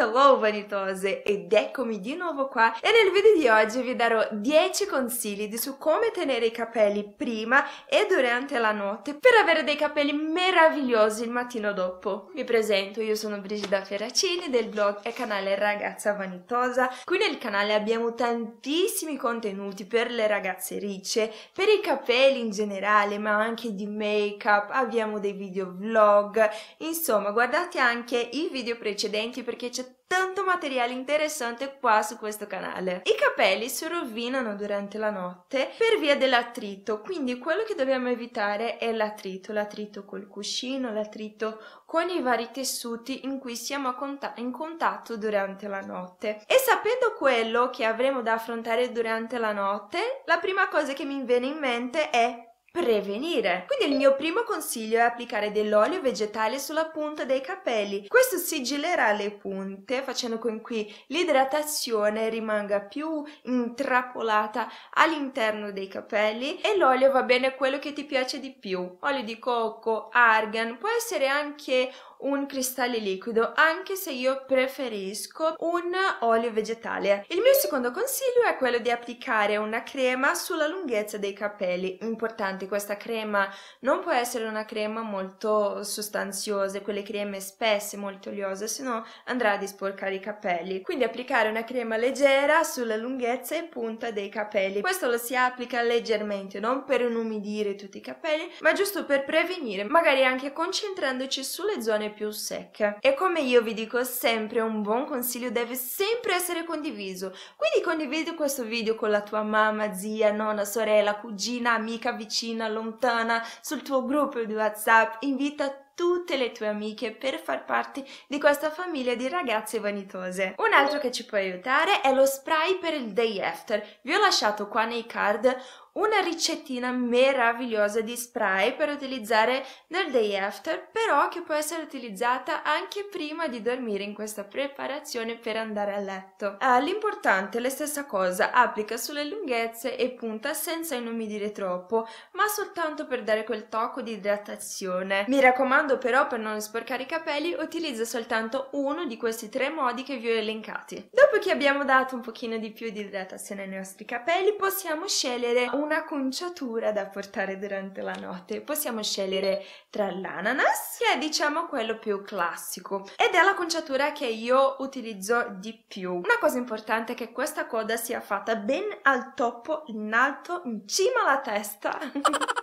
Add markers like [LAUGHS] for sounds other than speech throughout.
hello vanitose ed eccomi di nuovo qua e nel video di oggi vi darò 10 consigli su come tenere i capelli prima e durante la notte per avere dei capelli meravigliosi il mattino dopo. Mi presento, io sono Brigida Ferracini del blog e canale Ragazza Vanitosa. Qui nel canale abbiamo tantissimi contenuti per le ragazze ricce, per i capelli in generale ma anche di make up, abbiamo dei video vlog, insomma guardate anche i video precedenti perché c'è tanto materiale interessante qua su questo canale. I capelli si rovinano durante la notte per via dell'attrito, quindi quello che dobbiamo evitare è l'attrito, l'attrito col cuscino, l'attrito con i vari tessuti in cui siamo in contatto durante la notte. E sapendo quello che avremo da affrontare durante la notte, la prima cosa che mi viene in mente è prevenire. Quindi il mio primo consiglio è applicare dell'olio vegetale sulla punta dei capelli. Questo sigillerà le punte facendo con cui l'idratazione rimanga più intrappolata all'interno dei capelli e l'olio va bene quello che ti piace di più. Olio di cocco, argan, può essere anche un cristallo liquido, anche se io preferisco un olio vegetale. Il mio secondo consiglio è quello di applicare una crema sulla lunghezza dei capelli. Importante, questa crema non può essere una crema molto sostanziosa, quelle creme spesse, molto oliose, se no andrà a disporcare i capelli. Quindi applicare una crema leggera sulla lunghezza e punta dei capelli. Questo lo si applica leggermente, non per inumidire tutti i capelli, ma giusto per prevenire, magari anche concentrandoci sulle zone più secche. E come io vi dico sempre, un buon consiglio deve sempre essere condiviso. Quindi condividi questo video con la tua mamma, zia, nonna, sorella, cugina, amica vicina, lontana, sul tuo gruppo di WhatsApp, invita tutte le tue amiche per far parte di questa famiglia di ragazze vanitose. Un altro che ci può aiutare è lo spray per il day after. Vi ho lasciato qua nei card una ricettina meravigliosa di spray per utilizzare nel day after, però che può essere utilizzata anche prima di dormire in questa preparazione per andare a letto. Uh, l'importante è la stessa cosa, applica sulle lunghezze e punta senza inumidire troppo, ma soltanto per dare quel tocco di idratazione. Mi raccomando però per non sporcare i capelli utilizza soltanto uno di questi tre modi che vi ho elencati. Dopo che abbiamo dato un pochino di più di idratazione ai nostri capelli possiamo scegliere una conciatura da portare durante la notte. Possiamo scegliere tra l'ananas, che è diciamo quello più classico, ed è la conciatura che io utilizzo di più. Una cosa importante è che questa coda sia fatta ben al topo, in alto, in cima alla testa. [LAUGHS]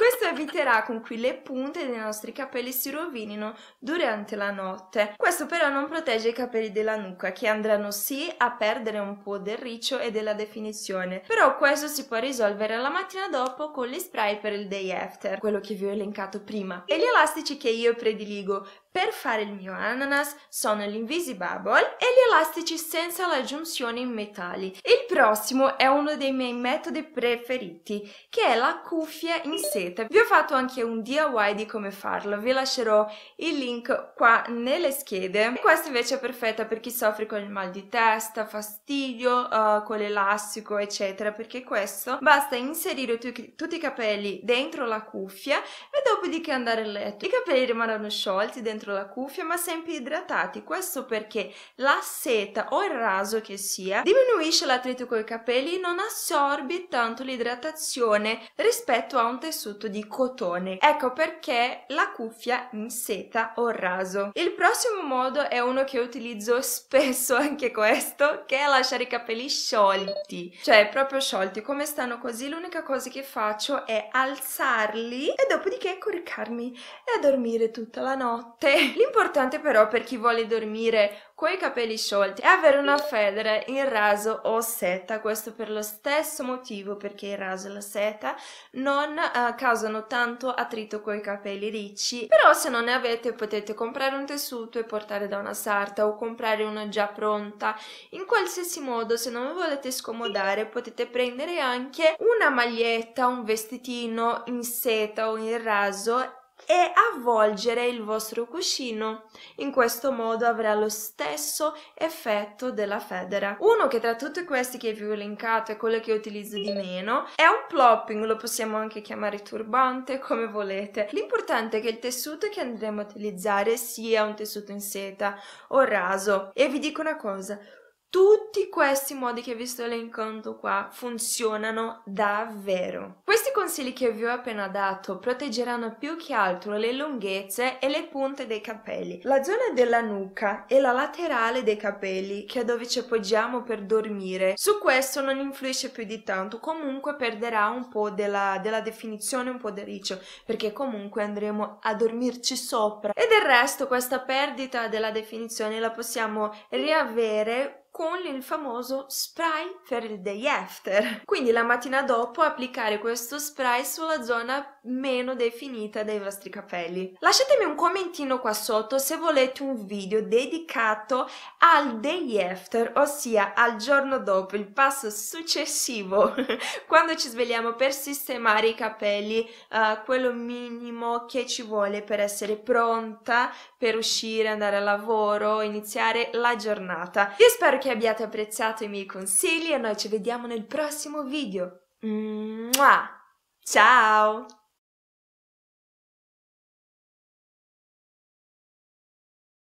Questo eviterà con cui le punte dei nostri capelli si rovinino durante la notte. Questo però non protegge i capelli della nuca che andranno sì a perdere un po' del riccio e della definizione, però questo si può risolvere la mattina dopo con gli spray per il day after, quello che vi ho elencato prima. E gli elastici che io prediligo per fare il mio ananas sono l'Invisibubble e gli elastici senza la giunzione in metalli. Il prossimo è uno dei miei metodi preferiti, che è la cuffia in seta. Vi ho fatto anche un DIY di come farlo, vi lascerò il link qua nelle schede. Questa invece è perfetta per chi soffre con il mal di testa, fastidio, uh, con l'elastico, eccetera, perché questo basta inserire tutti i capelli dentro la cuffia e dopodiché andare a letto. I capelli rimarranno sciolti dentro dentro la cuffia ma sempre idratati. Questo perché la seta o il raso che sia diminuisce l'attrito con i capelli e non assorbi tanto l'idratazione rispetto a un tessuto di cotone. Ecco perché la cuffia in seta o raso. Il prossimo modo è uno che utilizzo [LAUGHS] spesso anche questo, che è lasciare i capelli sciolti, cioè proprio sciolti come stanno così. L'unica cosa che faccio è alzarli e dopodiché coricarmi e dormire tutta la notte notte. [LAUGHS] L'importante però per chi vuole dormire con i capelli sciolti è avere una federa in raso o seta, questo per lo stesso motivo perché il raso e la seta non uh, causano tanto attrito con i capelli ricci, però se non ne avete potete comprare un tessuto e portare da una sarta o comprare una già pronta. In qualsiasi modo, se non vi volete scomodare, potete prendere anche una maglietta, un vestitino in seta o in raso e avvolgere il vostro cuscino. In questo modo avrà lo stesso effetto della federa. Uno che tra tutti questi che vi ho linkato è quello che utilizzo di meno è un plopping, lo possiamo anche chiamare turbante come volete. L'importante è che il tessuto che andremo a utilizzare sia un tessuto in seta o raso. E vi dico una cosa, tutti questi modi che vi sto elencando qua funzionano davvero. Questi consigli che vi ho appena dato proteggeranno più che altro le lunghezze e le punte dei capelli. La zona della nuca e la laterale dei capelli, che è dove ci appoggiamo per dormire, su questo non influisce più di tanto, comunque perderà un po' della, della definizione, un po' del riccio, perché comunque andremo a dormirci sopra. E del resto questa perdita della definizione la possiamo riavere con il famoso spray per il day after. Quindi la mattina dopo applicare questo spray sulla zona meno definita dei vostri capelli. Lasciatemi un commentino qua sotto se volete un video dedicato al day after, ossia al giorno dopo, il passo successivo, [LAUGHS] quando ci svegliamo per sistemare i capelli, uh, quello minimo che ci vuole per essere pronta per uscire, andare al lavoro, iniziare la giornata. Io spero che abbiate apprezzato i miei consigli e noi ci vediamo nel prossimo video. Mua! Ciao!